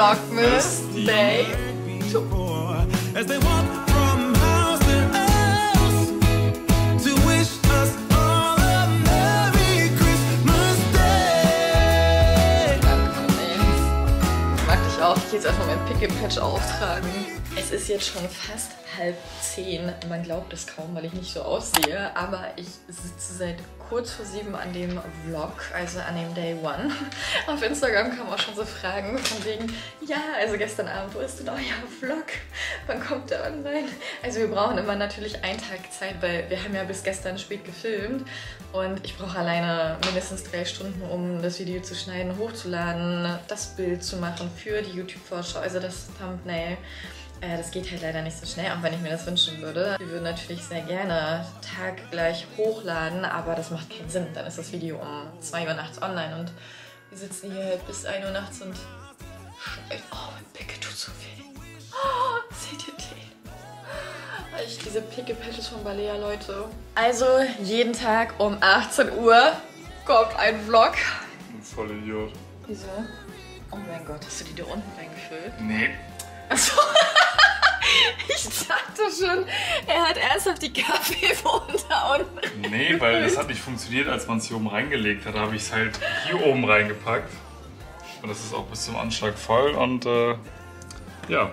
Vlogmas Day 2. As they walk from house to house to wish us all a Merry Christmas Day. Ich mag dich auch. Ich gehe jetzt erstmal mein Picket-Patch auftragen. Es ist jetzt schon fast halb zehn. Man glaubt es kaum, weil ich nicht so aussehe. Aber ich sitze seit kurz vor sieben an dem Vlog, also an dem Day One. Auf Instagram kamen auch schon so Fragen von wegen, ja, also gestern Abend, wo ist denn euer Vlog? Wann kommt der online? Also wir brauchen immer natürlich einen Tag Zeit, weil wir haben ja bis gestern spät gefilmt. Und ich brauche alleine mindestens drei Stunden, um das Video zu schneiden, hochzuladen, das Bild zu machen für die YouTube-Vorschau, also das Thumbnail. Äh, das geht halt leider nicht so schnell, auch wenn ich mir das wünschen würde. Wir würden natürlich sehr gerne taggleich hochladen, aber das macht keinen Sinn. Dann ist das Video um 2 Uhr nachts online und wir sitzen hier halt bis 1 Uhr nachts und. Oh, mein Picke tut so weh. Oh, seht ihr den? Ich, diese Picke-Patches von Balea, Leute. Also, jeden Tag um 18 Uhr kommt ein Vlog. Voll Idiot. Wieso? Oh mein Gott, hast du die da unten reingefüllt? Nee. Achso. Ich dachte schon, er hat ernsthaft die Kaffeebohnen da unten. Nee, weil das hat nicht funktioniert, als man es hier oben reingelegt hat. Da habe ich es halt hier oben reingepackt. Und das ist auch bis zum Anschlag voll und äh, ja.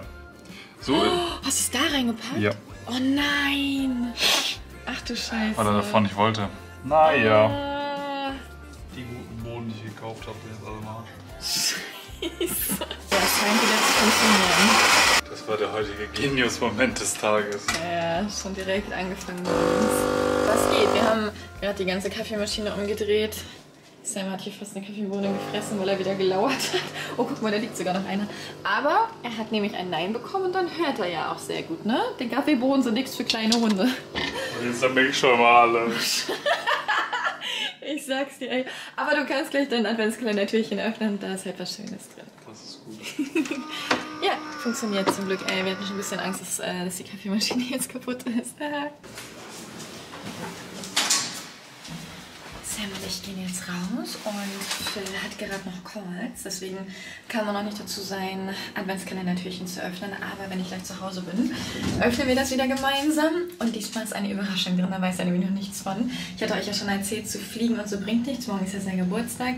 So. Hast du es da reingepackt? Ja. Oh nein. Ach du Scheiße. Weil er davon nicht wollte. Naja. Ah, Die guten Bohnen, die ich gekauft habe, sind jetzt alle mal. Scheiße. Ja, es scheint wieder zu funktionieren. Das war der heutige Genius-Moment des Tages. Ja, ja, schon direkt angefangen. Was geht? Wir haben gerade die ganze Kaffeemaschine umgedreht. Sam hat hier fast eine Kaffeebohne gefressen, weil er wieder gelauert hat. Oh, guck mal, da liegt sogar noch einer. Aber er hat nämlich ein Nein bekommen und dann hört er ja auch sehr gut, ne? Den Kaffeebohnen sind nichts für kleine Hunde. Und jetzt haben wir schon mal alle. Ich sag's dir, ey. Aber du kannst gleich dein Adventskalender-Türchen öffnen, da ist halt was Schönes drin. Das ist gut. Funktioniert zum Glück. Wir hatten schon ein bisschen Angst, dass, äh, die Kaffeemaschine jetzt kaputt ist. Sam und ich gehen jetzt raus und Phil hat gerade noch Calls. Deswegen kann man noch nicht dazu sein, Adventskalender-Türchen zu öffnen. Aber wenn ich gleich zu Hause bin, öffnen wir das wieder gemeinsam. Und diesmal ist eine Überraschung drin, da weiß er nämlich noch nichts von. Ich hatte euch ja schon erzählt, zu fliegen und so bringt nichts. Morgen ist ja sein Geburtstag.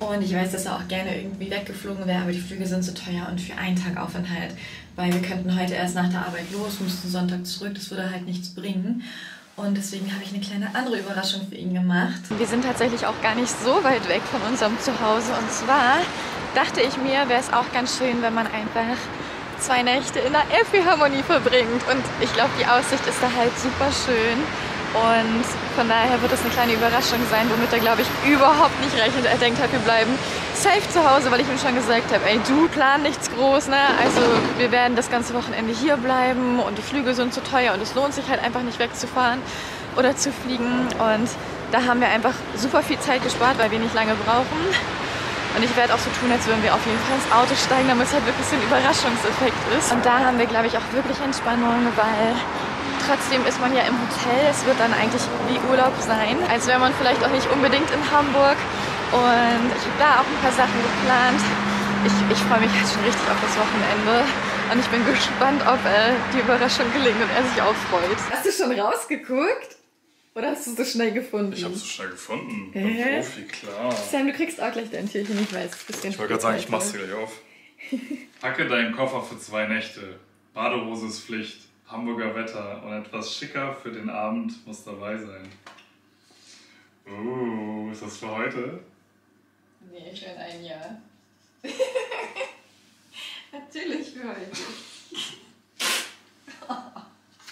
Und ich weiß, dass er auch gerne irgendwie weggeflogen wäre, aber die Flüge sind so teuer und für einen Tag Aufenthalt. Weil wir könnten heute erst nach der Arbeit los, müssten Sonntag zurück, das würde halt nichts bringen. Und deswegen habe ich eine kleine andere Überraschung für ihn gemacht. Wir sind tatsächlich auch gar nicht so weit weg von unserem Zuhause. Und zwar dachte ich mir, wäre es auch ganz schön, wenn man einfach zwei Nächte in der Elbphilharmonie verbringt. Und ich glaube, die Aussicht ist da halt super schön. Und von daher wird es eine kleine Überraschung sein, womit er, glaube ich, überhaupt nicht rechnet. Er denkt halt, wir bleiben safe zu Hause, weil ich ihm schon gesagt habe, ey, du plan nichts groß, ne? Also wir werden das ganze Wochenende hier bleiben und die Flüge sind zu teuer und es lohnt sich halt einfach nicht wegzufahren oder zu fliegen. Und da haben wir einfach super viel Zeit gespart, weil wir nicht lange brauchen. Und ich werde auch so tun, als würden wir auf jeden Fall ins Auto steigen, damit es halt wirklich so ein Überraschungseffekt ist. Und da haben wir, glaube ich, auch wirklich Entspannung, weil trotzdem ist man ja im Hotel. Es wird dann eigentlich wie Urlaub sein, als wäre man vielleicht auch nicht unbedingt in Hamburg. Und ich habe da auch ein paar Sachen geplant. Ich, ich freue mich jetzt schon richtig auf das Wochenende. Und ich bin gespannt, ob äh, die Überraschung gelingt und er sich auch freut. Hast du schon rausgeguckt? Oder hast du es so schnell gefunden? Ich habe es so schnell gefunden. Hä? Profi, klar. Sam, du kriegst auch gleich dein Türchen, ich weiß. Ich wollte gerade sagen, ich mach's dir gleich auf. Packe deinen Koffer für zwei Nächte. Badehose ist Pflicht. Hamburger Wetter und etwas schicker für den Abend muss dabei sein. Oh, ist das für heute? Nee, schon ein Jahr. Natürlich für heute.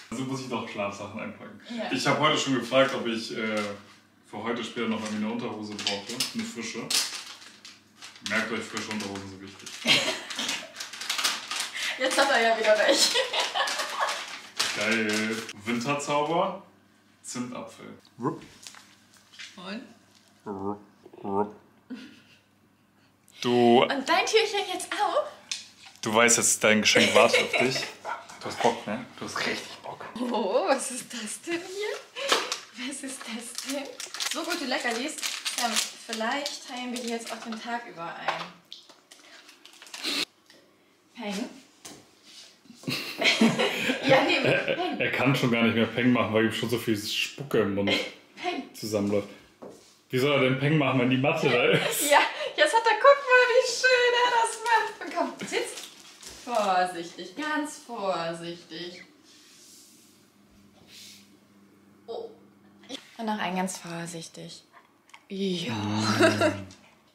Also muss ich doch Schlafsachen einpacken. Ja. Ich habe heute schon gefragt, ob ich äh, für heute später noch eine Unterhose brauche. Eine frische. Merkt euch, frische Unterhosen sind wichtig. Jetzt hat er ja wieder welche. Geil. Winterzauber. Zimtapfel. Rup, Und? rup, rup. Du, Und dein Türchen jetzt auch? du weißt jetzt, dein Geschenk wartet auf dich. Du hast Bock, ne? Du hast richtig Bock. Oh, was ist das denn hier? Was ist das denn? So gute Leckerlis. Ähm, vielleicht teilen wir die jetzt auch den Tag über ein. Peng. Ja, nee, Peng. Er kann schon gar nicht mehr Peng machen, weil ihm schon so viel Spucke im Mund Peng. zusammenläuft. Wie soll er denn Peng machen, wenn die Matte da ist? Ja, jetzt hat er, guck mal, wie schön er das macht. Komm, sitz. Vorsichtig, ganz vorsichtig. Oh. Und noch ein ganz vorsichtig. Ja.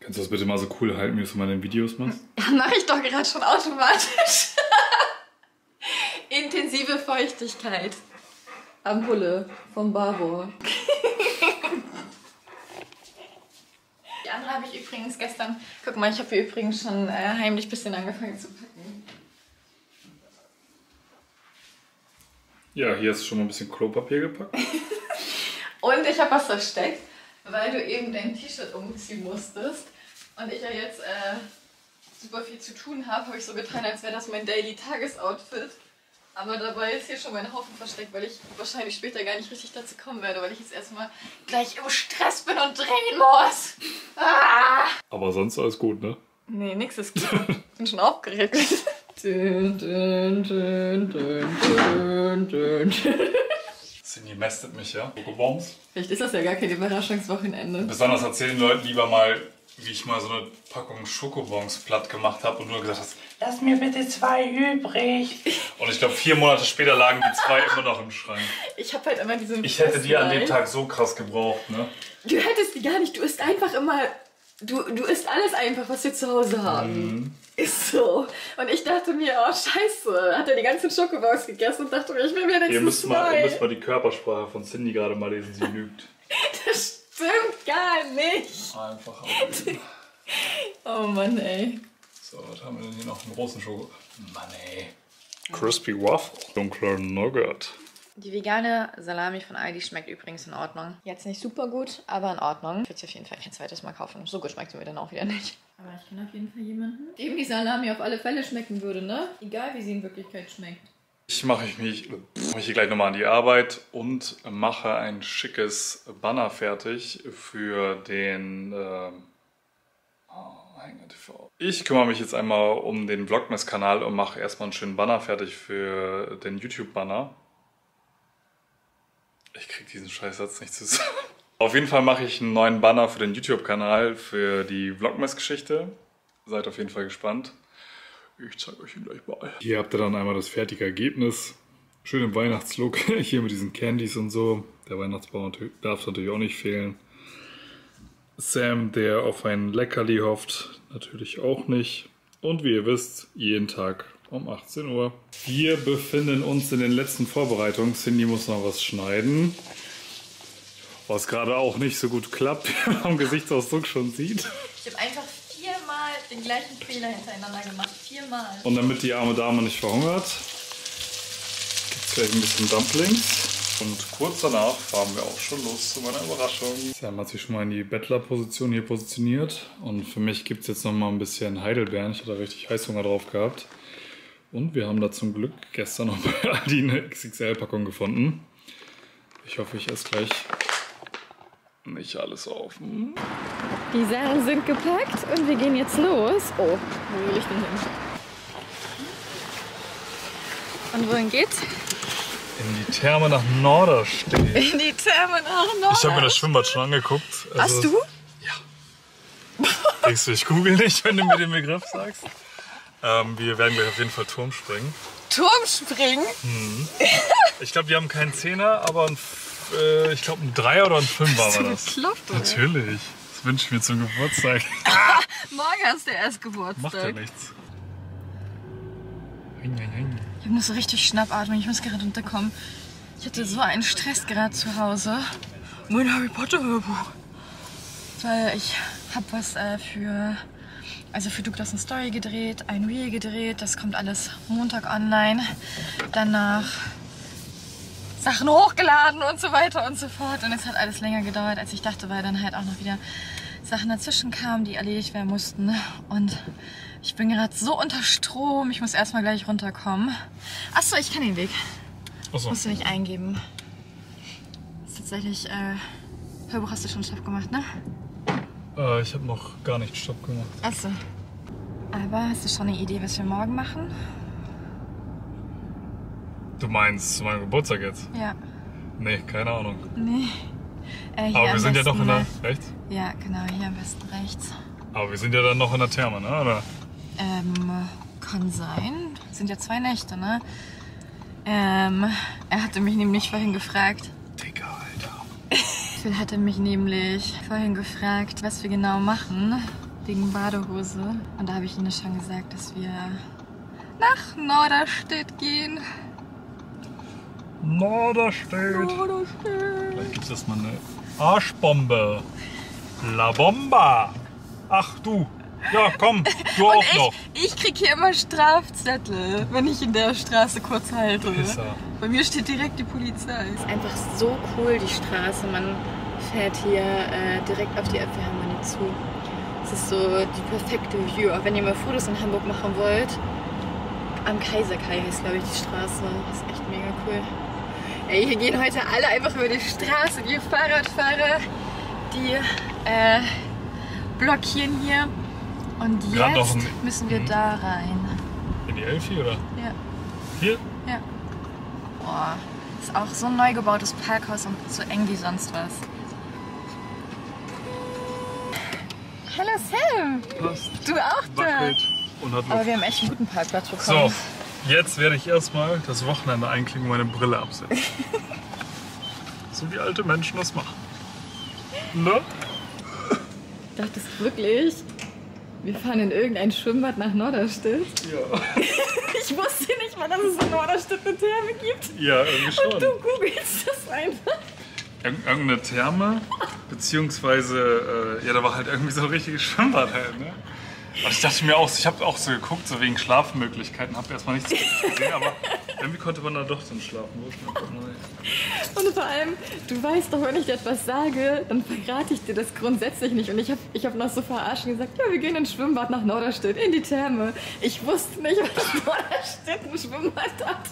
Kannst du das bitte mal so cool halten, wie du es in meinen Videos machst? Mache ich doch gerade schon automatisch. Intensive Feuchtigkeit. Ampulle vom Bavo. Die andere habe ich übrigens gestern. Guck mal, ich habe hier übrigens schon äh, heimlich ein bisschen angefangen zu packen. Ja, hier ist schon mal ein bisschen Klopapier gepackt. Und ich habe was versteckt, weil du eben dein T-Shirt umziehen musstest. Und ich ja jetzt äh, super viel zu tun habe, habe ich so getan, als wäre das mein Daily Tagesoutfit. Aber dabei ist hier schon mein Haufen versteckt, weil ich wahrscheinlich später gar nicht richtig dazu kommen werde, weil ich jetzt erstmal gleich im Stress bin und drehen muss. Ah! Aber sonst alles gut, ne? Nee, nix ist gut. bin schon aufgeregt. Dün, dün, dün, dün, dün, dün. Cindy mästet mich, ja? Schokobombs. Vielleicht ist das ja gar kein Überraschungswochenende. Besonders erzählen den Leuten lieber mal, wie ich mal so eine Packung Schokobons platt gemacht habe und du gesagt hast, lass mir bitte zwei übrig. Und ich glaube, vier Monate später lagen die zwei immer noch im Schrank. Ich habe halt immer diese. Ich hätte die an dem. Tag so krass gebraucht, ne? Du hättest die gar nicht. Du isst einfach immer. Du, du isst alles einfach, was wir zu Hause haben. Ist so. Und ich dachte mir, oh Scheiße, hat er die ganzen Schokobox gegessen und dachte mir, ich will mir Ihr wenigstens müsst, mal, ihr müsst mal die Körpersprache von Cindy gerade mal lesen, sie lügt. Das stimmt gar nicht. Einfach ablegen. Oh Mann, ey. So, was haben wir denn hier noch? Einen großen Schoko. Mann, ey. Crispy Waffle. Dunkler Nougat. Die vegane Salami von Aldi schmeckt übrigens in Ordnung. Jetzt nicht super gut, aber in Ordnung. Ich würde sie auf jeden Fall kein zweites Mal kaufen. So gut schmeckt sie mir dann auch wieder nicht. Aber ich kenne auf jeden Fall jemanden, dem die Salami auf alle Fälle schmecken würde, ne? Egal wie sie in Wirklichkeit schmeckt. Ich mache ich mich, mach mich hier gleich nochmal an die Arbeit und mache ein schickes Banner fertig für den ähm, Hänger TV. Ich kümmere mich jetzt einmal um den Vlogmas-Kanal und mache erstmal einen schönen Banner fertig für den YouTube-Banner. Ich krieg diesen Scheißsatz nicht zusammen. Auf jeden Fall mache ich einen neuen Banner für den YouTube-Kanal für die Vlogmas-Geschichte. Seid auf jeden Fall gespannt. Ich zeige euch ihn gleich mal. Hier habt ihr dann einmal das fertige Ergebnis. Schön im Weihnachtslook. Hier mit diesen Candies und so. Der Weihnachtsbaum darf natürlich auch nicht fehlen. Sam, der auf ein Leckerli hofft, natürlich auch nicht. Und wie ihr wisst, jeden Tag um 18 Uhr. Wir befinden uns in den letzten Vorbereitungen. Cindy muss noch was schneiden. Was gerade auch nicht so gut klappt, wie man am Gesichtsausdruck schon sieht. Ich habe einfach viermal den gleichen Fehler hintereinander gemacht. Viermal. Und damit die arme Dame nicht verhungert, gibt es gleich ein bisschen Dumplings. Und kurz danach fahren wir auch schon los zu meiner Überraschung. Sam hat sich schon mal in die Bettlerposition hier positioniert. Und für mich gibt es jetzt noch mal ein bisschen Heidelbeeren. Ich hatte richtig Heißhunger drauf gehabt. Und wir haben da zum Glück gestern noch bei Aldi eine XXL-Packung gefunden. Ich hoffe, ich esse gleich nicht alles auf. Hm? Die Sachen sind gepackt und wir gehen jetzt los. Oh, wo will ich denn hin? Und wohin geht's? In die Therme nach Norderstedt. In die Therme nach Norden. Ich habe mir das Schwimmbad schon angeguckt. Also- Hast du? Denkst du, ich google nicht, wenn du mir den Begriff sagst? Ähm, wir werden gleich auf jeden Fall Turm springen. Turmspringen? Ich glaube, wir haben keinen Zehner, aber ein, äh, ich glaube ein Dreier oder ein Fünfer war das. Bekloppt, oder? Natürlich. Das wünsche ich mir zum Geburtstag. Morgen hast du erst Geburtstag. Macht ja nichts. Ich so richtig schnappatmen, ich muss gerade runterkommen. Ich hatte so einen Stress gerade zu Hause. Mein Harry Potter Hörbuch. Weil ich habe was äh, für, also für Douglas eine Story gedreht, ein Reel gedreht. Das kommt alles Montag online. Danach Sachen hochgeladen und so weiter und so fort. Und es hat alles länger gedauert, als ich dachte, weil dann halt auch noch wieder Sachen dazwischen kamen, die erledigt werden mussten. Und ich bin gerade so unter Strom. Ich muss erstmal gleich runterkommen. Achso, ich kann den Weg. Achso. Musst du nicht eingeben. ist tatsächlich, äh, Hörbuch hast du schon Stopp gemacht, ne? Äh, ich habe noch gar nicht Stopp gemacht. Achso. Aber hast du schon eine Idee, was wir morgen machen? Du meinst zu meinem Geburtstag jetzt? Ja. Nee, keine Ahnung. Nee. Äh, Aber wir sind ja doch in der. Rechts? Ja, genau, hier am besten rechts. Aber wir sind ja dann noch in der Therme, ne? Oder? Ähm, kann sein. Sind ja zwei Nächte, ne? Ähm, er hatte mich nämlich vorhin gefragt. Digga, Alter. Phil hatte mich nämlich vorhin gefragt, was wir genau machen. Wegen Badehose. Und da habe ich ihnen schon gesagt, dass wir nach Norderstedt gehen. Norderstedt. Norderstedt. Vielleicht gibt's das mal eine Arschbombe. La Bomba. Ach du. Ja, komm, du auch Und noch. ich, ich krieg hier immer Strafzettel, wenn ich in der Straße kurz halte. Pisser. Bei mir steht direkt die Polizei. Es ist einfach so cool, die Straße. Man fährt hier äh, direkt auf die Elbphilharmonie zu. Es ist so die perfekte View. Auch wenn ihr mal Fotos in Hamburg machen wollt, am Kaiserkai heißt, glaube ich, die Straße. Das ist echt mega cool. Ey, hier gehen heute alle einfach über die Straße. Die Fahrradfahrer, die äh, blockieren hier. Und jetzt ein- müssen wir Mhm. da rein. In die Elfi oder? Ja. Hier? Ja. Boah, ist auch so ein neu gebautes Parkhaus und so eng wie sonst was. Hallo Sam, Passt. du auch da. Wackelt und hat Aber wir haben echt einen guten Parkplatz bekommen. So, jetzt werde ich erstmal das Wochenende einklinken und meine Brille absetzen. so wie alte Menschen das machen. Ne? Dachtest du wirklich, wir fahren in irgendein Schwimmbad nach Norderstedt? Ja. Ich wusste nicht mal, dass es in Norderstedt eine Therme gibt. Ja, irgendwie schon. Du googelst das einfach. Irg irgendeine Therme, beziehungsweise, äh, ja, da war halt irgendwie so ein richtiges Schwimmbad halt, ne? Und ich dachte mir auch, ich habe auch so geguckt, so wegen Schlafmöglichkeiten, habe erstmal nichts gesehen, aber irgendwie konnte man da doch ist mein Portemonnaie? Und vor allem, du weißt doch, wenn ich dir etwas sage, dann verrate ich dir das grundsätzlich nicht. Und ich habe ich hab noch so verarscht und gesagt, ja, wir gehen ins Schwimmbad nach Norderstedt, in die Therme. Ich wusste nicht, was Norderstedt ein Schwimmbad hat.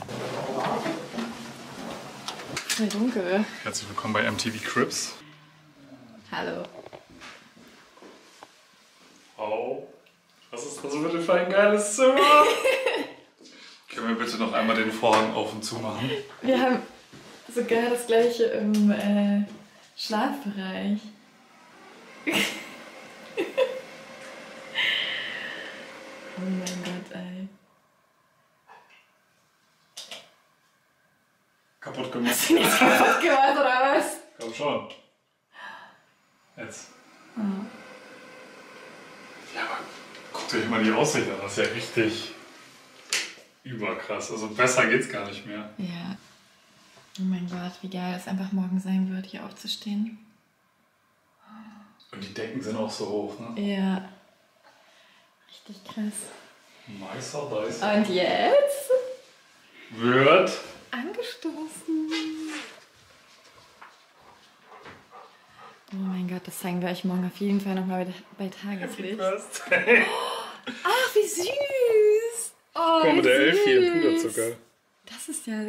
Voll dunkel. Herzlich willkommen bei MTV Crips. Hallo. Oh, was ist das bitte für ein geiles Zimmer? Können wir bitte noch einmal den Vorhang auf und zu machen? Wir haben sogar das gleiche im äh, Schlafbereich. oh mein Gott, ey. Kaputt gemacht. Hast du nichts kaputt gemacht oder was? Komm schon. Jetzt. Ja, aber guckt euch mal die Aussicht an. Das ist ja richtig überkrass. Also besser geht's gar nicht mehr. Ja. Oh mein Gott, wie geil es einfach morgen sein wird, hier aufzustehen. Und die Decken sind auch so hoch, ne? Ja. Richtig krass. Nicer, dice. Und jetzt? Wird. Angestoßen. Oh mein Gott, das zeigen wir euch morgen auf jeden Fall nochmal bei, bei Tageslicht. Ach, wie süß! Oh, der Elf hier süß. Puderzucker. Das ist ja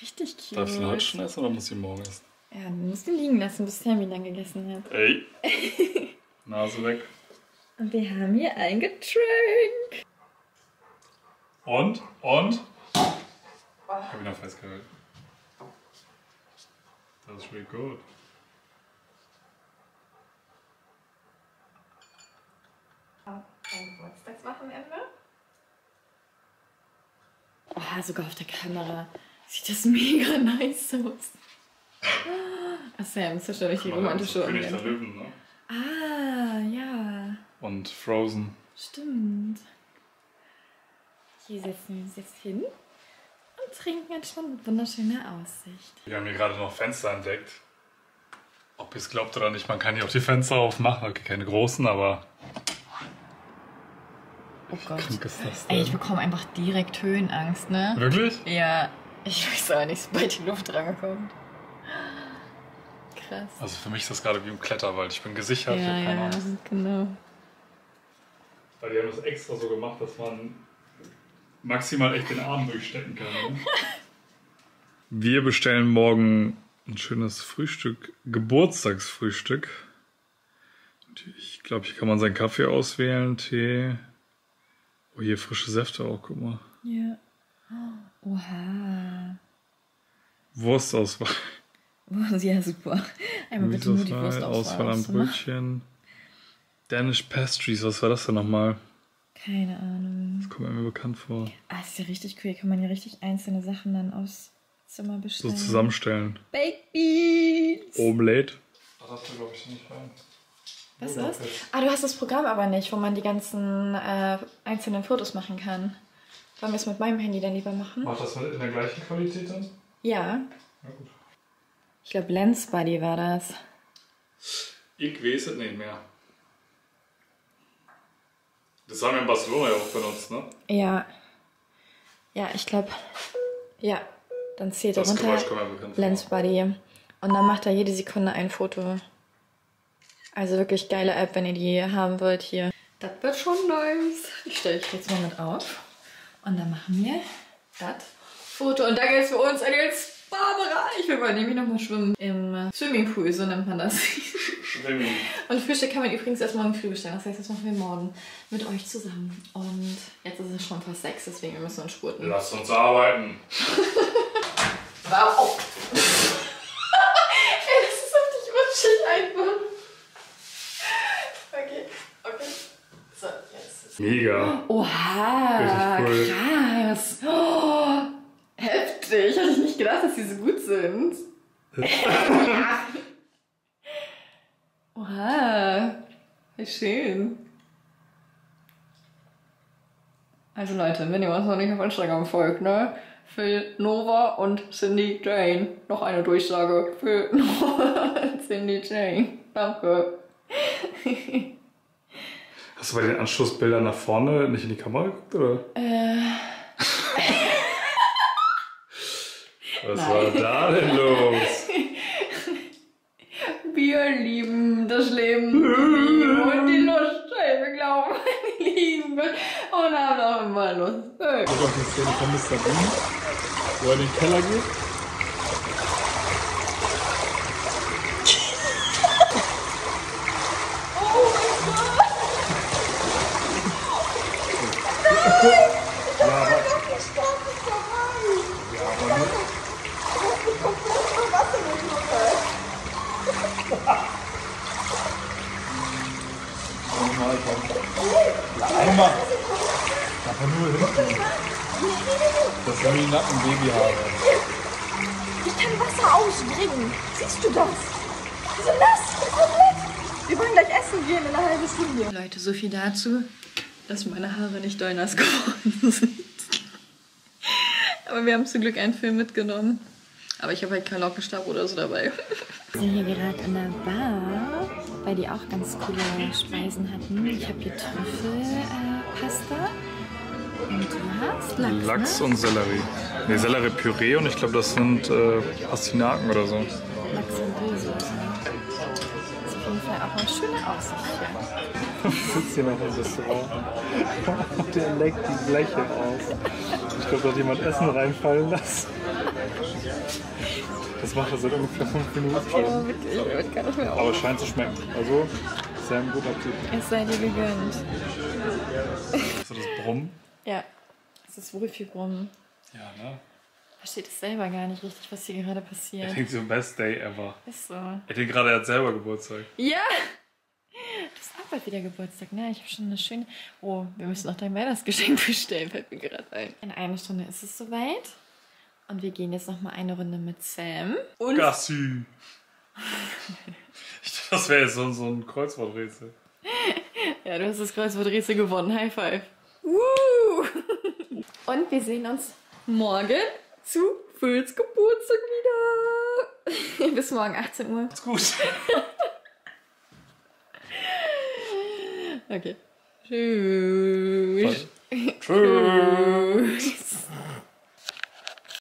richtig cute. Darfst du ihn heute schon essen oder muss ich morgen essen? Ja, du musst ihn liegen lassen, bis Sammy dann gegessen hat. Ey. Nase weg. Und wir haben hier ein Getränk. Und? Und? Hab ich noch festgehalten. Das ist really gut. Ein Geburtstagswochenende. Oh, sogar auf der Kamera sieht das mega nice aus. Ah, Sam, ist ja schon richtig romantische König der. Löwen, ne? Ah, ja, Und Frozen. stimmt. Hier setzen wir uns jetzt hin und trinken entspannt mit wunderschöner Aussicht. Wir haben hier gerade noch Fenster entdeckt. Ob ihr es glaubt oder nicht, man kann hier auch die Fenster aufmachen. Okay, keine großen, aber Oh Gott. Ey, ich bekomme einfach direkt Höhenangst, ne? Wirklich? Ja, ich weiß auch nicht, sobald die Luft rankommt. Krass. Also für mich ist das gerade wie im Kletterwald. Ich bin gesichert, ich Ja, habe keine ja, Angst. genau. Weil die haben das extra so gemacht, dass man maximal echt den Arm durchstecken kann. Ne? Wir bestellen morgen ein schönes Frühstück, Geburtstagsfrühstück. Ich glaube, hier kann man seinen Kaffee auswählen, Tee, Oh, hier frische Säfte auch, guck mal. Ja. Oha. Wurstauswahl. Ja, super. Einmal bitte nur die Wurst Auswahl an Brötchen. Danish Pastries, was war das denn nochmal? Keine Ahnung. Das kommt mir bekannt vor. Ah, ist ja richtig cool. Hier kann man ja richtig einzelne Sachen dann aufs Zimmer So bestellen. zusammenstellen. Baked Beans. Omelette. Das glaube ich nicht rein. Was ist das? Ah, du hast das Programm aber nicht, wo man die ganzen äh, einzelnen Fotos machen kann. Wollen wir es mit meinem Handy dann lieber machen? Macht das in der gleichen Qualität dann? Ja. Ja, gut. Ich glaube, Lens Buddy war das. Ich weiß es nicht mehr. Das haben wir in Barcelona ja auch benutzt, ne? Ja. Ja, ich glaube. Ja. Dann zählt Das bekannt vor. Lens Buddy. Und dann macht er jede Sekunde ein Foto. Also wirklich geile App, wenn ihr die haben wollt hier. Das wird schon nice. Ich stelle euch jetzt mal mit auf. Und dann machen wir das Foto. Und da geht's für uns in den Spa-Bereich. Wir wollen nämlich nochmal schwimmen im Swimmingpool, so nennt man das. Schwimmen. Und Frühstück kann man übrigens erst morgen früh bestellen. Das heißt, das machen wir morgen mit euch zusammen. Und jetzt ist es schon fast sechs, deswegen wir müssen uns spurten. Lasst uns arbeiten. Wow. Ey, das ist auf dich rutschig einfach. Okay, okay. So, jetzt ist Mega. Oha, krass. Oh, heftig. Hätte ich nicht gedacht, dass die so gut sind. Oha, wie schön. Also Leute, wenn ihr uns noch nicht auf Instagram folgt, ne? Phil Nova und Cindy Jane. Noch eine Durchsage. Phil Nova und Cindy Jane. Danke. Hast du bei den Anschlussbildern nach vorne nicht in die Kamera geguckt, oder? Äh, Was war da denn los? wir lieben das Leben und die Lust. Wir glauben, wir lieben es und haben auch immer Lust. Hey. Ich habe die Szene von Mr. Bean, wo er in den Keller geht. Ja, aber, ja, aber nur, Normal, komm. Ja, einmal. Aber nur hinten. Das sind die nackten Babyhaare. Ich kann Wasser ausbringen. Siehst du das? Die nass. Wir wollen gleich essen gehen in einer halben Stunde. Leute, so viel dazu, dass meine Haare nicht doll nass geworden sind. Aber wir haben zum Glück einen Film mitgenommen. Aber ich habe halt keinen Lockenstab oder so dabei. Wir sind hier gerade in der Bar, weil die auch ganz coole Speisen hatten. Ich habe hier Trüffelpasta. und du Lachs, Lachs ne? und Sellerie. Ne, Sellerie-Püree und ich glaube, das sind äh, Pastinaken oder so. Lachs und Rührsoße. Ist auf jeden Fall auch eine schöne Aussicht hier. sitzt hier noch im Restaurant der leckt die Bleche aus. Ich glaube, da hat jemand Essen reinfallen lassen. Das macht er seit ungefähr fünf Minuten schon. Oh, wirklich, ich kann nicht mehr auf. Aber es scheint zu schmecken. Also, Sam, gut Appetit. Es sei dir gegönnt. Hast du das Brummen? Ja, es ist Wohlfühlbrummen. Ja, ne? Versteht es selber gar nicht richtig, was hier gerade Er passiert. denkt so, best day ever. Ist so. Er denkt gerade, er hat selber Geburtstag. Ja! Du hast auch bald wieder Geburtstag, ne? Ich habe schon eine schöne. Oh, wir müssen noch dein Weihnachtsgeschenk bestellen, fällt mir gerade ein. In einer Stunde ist es soweit. Und wir gehen jetzt noch mal eine Runde mit Sam. Und Gassi! Ich dachte, das wäre jetzt so, so ein Kreuzworträtsel. Ja, du hast das Kreuzworträtsel gewonnen. High five. Woo! Und wir sehen uns morgen zu Phils Geburtstag wieder. Bis morgen 18 Uhr. Ist gut. Okay. Tschüss. Tschüss.